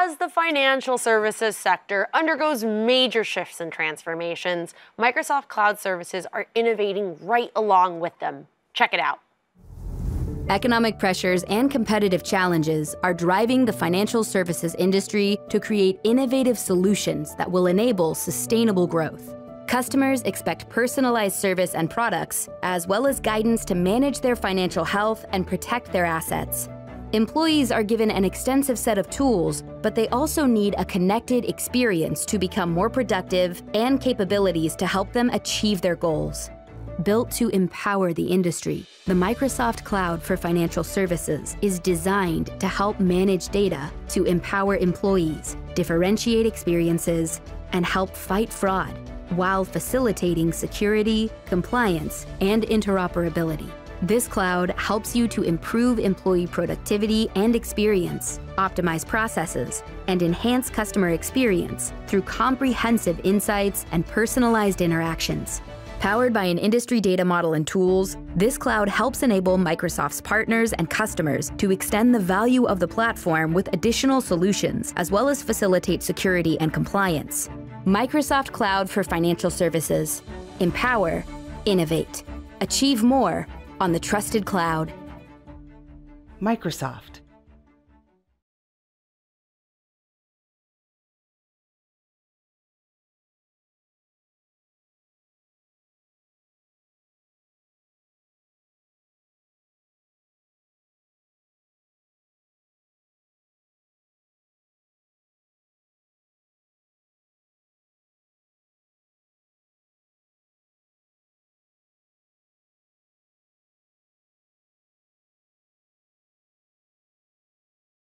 As the financial services sector undergoes major shifts and transformations, Microsoft Cloud Services are innovating right along with them. Check it out. Economic pressures and competitive challenges are driving the financial services industry to create innovative solutions that will enable sustainable growth. Customers expect personalized service and products, as well as guidance to manage their financial health and protect their assets. Employees are given an extensive set of tools, but they also need a connected experience to become more productive and capabilities to help them achieve their goals. Built to empower the industry, the Microsoft Cloud for Financial Services is designed to help manage data to empower employees, differentiate experiences, and help fight fraud while facilitating security, compliance, and interoperability. This cloud helps you to improve employee productivity and experience, optimize processes, and enhance customer experience through comprehensive insights and personalized interactions. Powered by an industry data model and tools, this cloud helps enable Microsoft's partners and customers to extend the value of the platform with additional solutions, as well as facilitate security and compliance. Microsoft Cloud for Financial Services. Empower, innovate, achieve more on the trusted cloud. Microsoft.